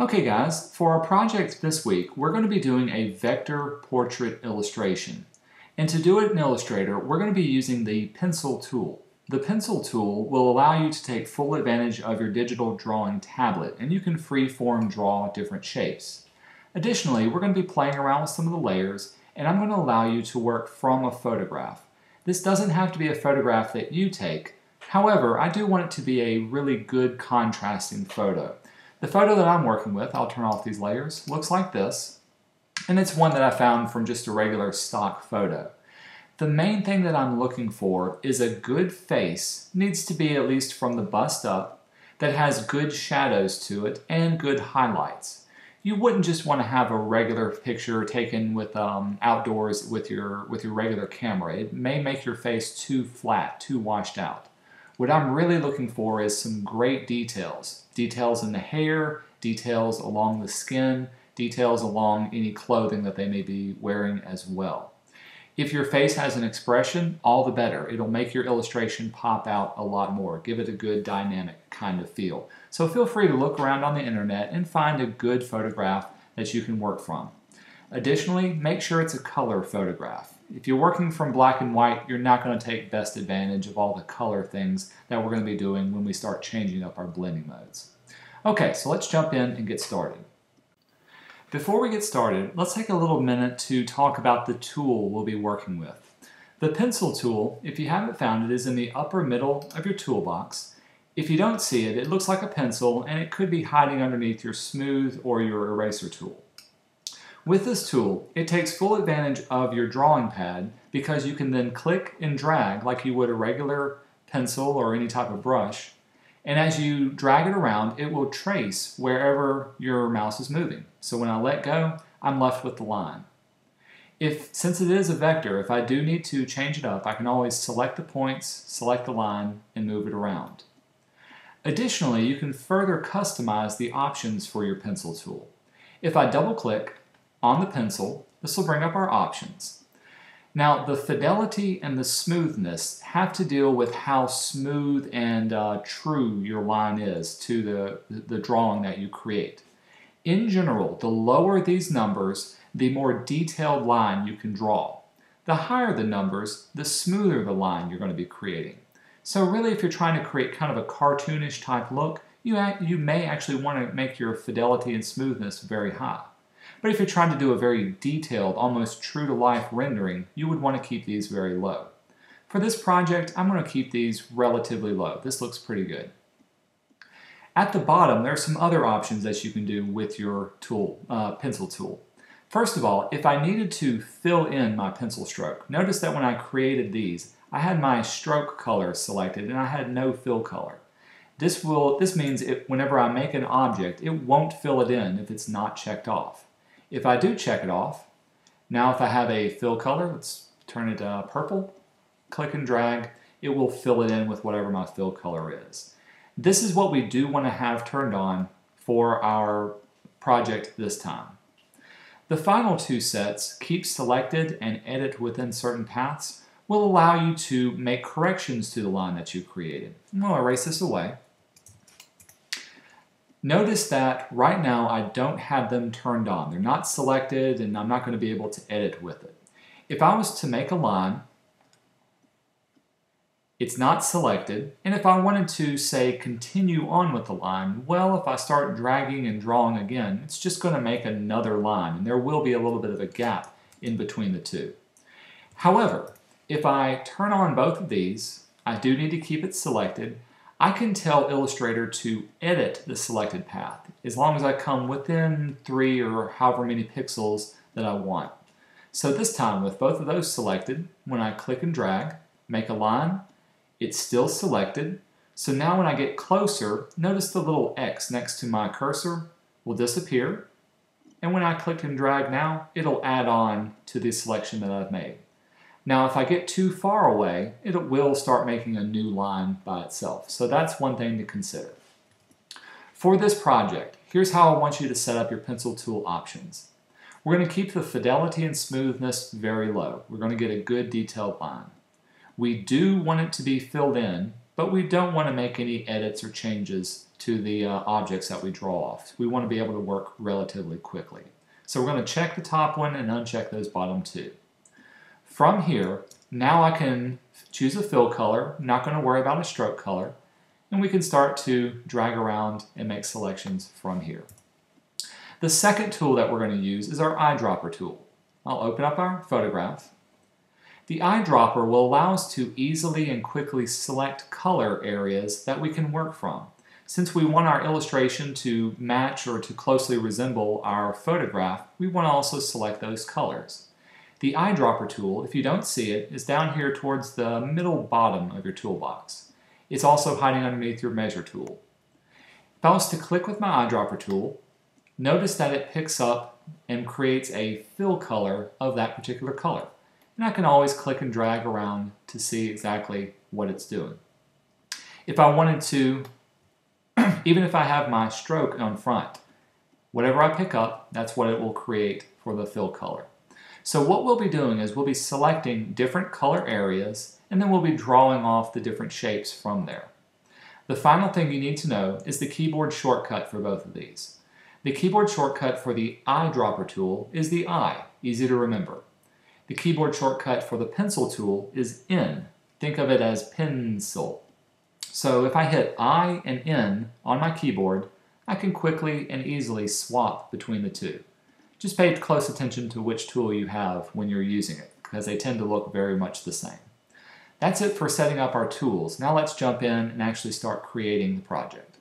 Okay guys, for our project this week, we're going to be doing a vector portrait illustration. And to do it in Illustrator, we're going to be using the pencil tool. The pencil tool will allow you to take full advantage of your digital drawing tablet, and you can freeform draw different shapes. Additionally, we're going to be playing around with some of the layers, and I'm going to allow you to work from a photograph. This doesn't have to be a photograph that you take, however, I do want it to be a really good contrasting photo. The photo that I'm working with, I'll turn off these layers, looks like this. And it's one that I found from just a regular stock photo. The main thing that I'm looking for is a good face, needs to be at least from the bust up, that has good shadows to it and good highlights. You wouldn't just want to have a regular picture taken with um, outdoors with your with your regular camera. It may make your face too flat, too washed out. What I'm really looking for is some great details. Details in the hair, details along the skin, details along any clothing that they may be wearing as well. If your face has an expression, all the better. It'll make your illustration pop out a lot more, give it a good dynamic kind of feel. So feel free to look around on the internet and find a good photograph that you can work from. Additionally, make sure it's a color photograph. If you're working from black and white, you're not going to take best advantage of all the color things that we're going to be doing when we start changing up our blending modes. Okay, so let's jump in and get started. Before we get started, let's take a little minute to talk about the tool we'll be working with. The pencil tool, if you haven't found it, is in the upper middle of your toolbox. If you don't see it, it looks like a pencil and it could be hiding underneath your smooth or your eraser tool. With this tool, it takes full advantage of your drawing pad because you can then click and drag like you would a regular pencil or any type of brush. And as you drag it around, it will trace wherever your mouse is moving. So when I let go, I'm left with the line. If, since it is a vector, if I do need to change it up, I can always select the points, select the line, and move it around. Additionally, you can further customize the options for your pencil tool. If I double click, on the pencil, this will bring up our options. Now, the fidelity and the smoothness have to deal with how smooth and uh, true your line is to the, the drawing that you create. In general, the lower these numbers, the more detailed line you can draw. The higher the numbers, the smoother the line you're going to be creating. So really, if you're trying to create kind of a cartoonish type look, you, you may actually want to make your fidelity and smoothness very high. But if you're trying to do a very detailed, almost true to life rendering, you would want to keep these very low. For this project, I'm going to keep these relatively low. This looks pretty good. At the bottom, there are some other options that you can do with your tool, uh, pencil tool. First of all, if I needed to fill in my pencil stroke, notice that when I created these, I had my stroke color selected and I had no fill color. This, will, this means if, whenever I make an object, it won't fill it in if it's not checked off. If I do check it off, now if I have a fill color, let's turn it uh, purple, click and drag, it will fill it in with whatever my fill color is. This is what we do want to have turned on for our project this time. The final two sets, keep selected and edit within certain paths, will allow you to make corrections to the line that you created. To erase this away. Notice that right now I don't have them turned on. They're not selected and I'm not going to be able to edit with it. If I was to make a line, it's not selected, and if I wanted to say continue on with the line, well if I start dragging and drawing again, it's just going to make another line and there will be a little bit of a gap in between the two. However, if I turn on both of these, I do need to keep it selected, I can tell Illustrator to edit the selected path as long as I come within three or however many pixels that I want. So this time with both of those selected, when I click and drag, make a line, it's still selected. So now when I get closer, notice the little X next to my cursor will disappear. And when I click and drag now, it'll add on to the selection that I've made. Now, if I get too far away, it will start making a new line by itself. So that's one thing to consider. For this project, here's how I want you to set up your pencil tool options. We're going to keep the fidelity and smoothness very low. We're going to get a good detailed line. We do want it to be filled in, but we don't want to make any edits or changes to the uh, objects that we draw off. We want to be able to work relatively quickly. So we're going to check the top one and uncheck those bottom two. From here, now I can choose a fill color, not going to worry about a stroke color, and we can start to drag around and make selections from here. The second tool that we're going to use is our eyedropper tool. I'll open up our photograph. The eyedropper will allow us to easily and quickly select color areas that we can work from. Since we want our illustration to match or to closely resemble our photograph, we want to also select those colors. The eyedropper tool, if you don't see it, is down here towards the middle bottom of your toolbox. It's also hiding underneath your measure tool. If I was to click with my eyedropper tool, notice that it picks up and creates a fill color of that particular color. And I can always click and drag around to see exactly what it's doing. If I wanted to even if I have my stroke on front, whatever I pick up, that's what it will create for the fill color. So what we'll be doing is we'll be selecting different color areas and then we'll be drawing off the different shapes from there. The final thing you need to know is the keyboard shortcut for both of these. The keyboard shortcut for the eyedropper tool is the I, easy to remember. The keyboard shortcut for the pencil tool is N. Think of it as pencil. So if I hit I and N on my keyboard, I can quickly and easily swap between the two. Just pay close attention to which tool you have when you're using it, because they tend to look very much the same. That's it for setting up our tools. Now let's jump in and actually start creating the project.